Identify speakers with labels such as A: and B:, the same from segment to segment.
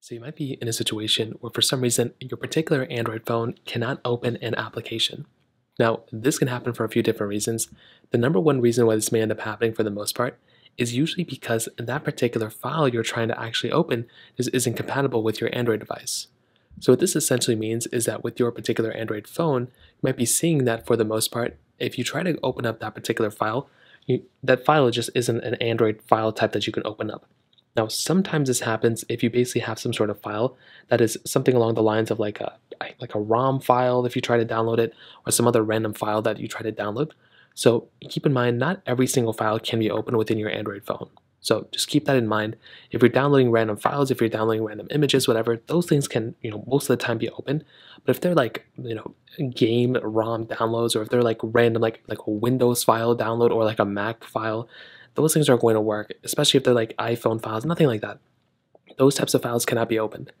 A: So you might be in a situation where for some reason your particular Android phone cannot open an application. Now, this can happen for a few different reasons. The number one reason why this may end up happening for the most part is usually because that particular file you're trying to actually open is, isn't compatible with your Android device. So what this essentially means is that with your particular Android phone, you might be seeing that for the most part, if you try to open up that particular file, you, that file just isn't an Android file type that you can open up. Now, sometimes this happens if you basically have some sort of file that is something along the lines of like a like a ROM file if you try to download it, or some other random file that you try to download. So keep in mind, not every single file can be opened within your Android phone. So just keep that in mind. If you're downloading random files, if you're downloading random images, whatever, those things can, you know, most of the time be open. But if they're like, you know, game ROM downloads, or if they're like random, like like a Windows file download or like a Mac file, those things aren't going to work, especially if they're like iPhone files, nothing like that. Those types of files cannot be opened.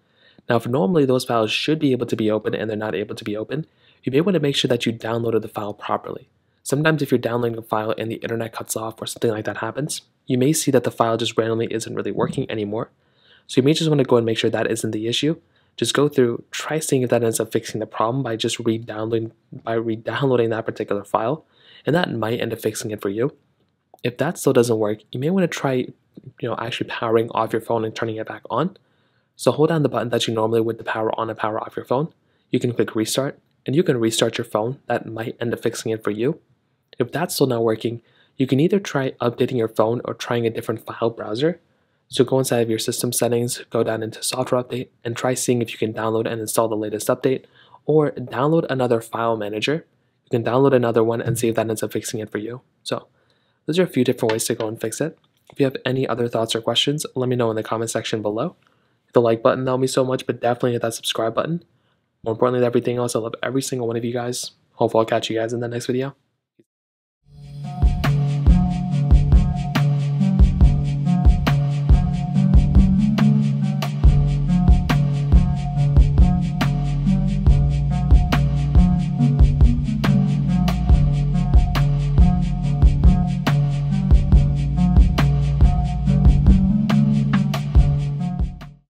A: Now, if normally those files should be able to be opened and they're not able to be opened, you may want to make sure that you downloaded the file properly. Sometimes if you're downloading a file and the internet cuts off or something like that happens, you may see that the file just randomly isn't really working anymore. So you may just want to go and make sure that isn't the issue. Just go through, try seeing if that ends up fixing the problem by just re-downloading by re-downloading that particular file, and that might end up fixing it for you. If that still doesn't work, you may want to try, you know, actually powering off your phone and turning it back on. So hold down the button that you normally would to power on and power off your phone. You can click restart and you can restart your phone. That might end up fixing it for you. If that's still not working, you can either try updating your phone or trying a different file browser. So go inside of your system settings, go down into software update, and try seeing if you can download and install the latest update, or download another file manager. You can download another one and see if that ends up fixing it for you. So those are a few different ways to go and fix it. If you have any other thoughts or questions, let me know in the comment section below. Hit the like button, that will mean so much, but definitely hit that subscribe button. More importantly than everything else, I love every single one of you guys. Hopefully I'll catch you guys in the next video.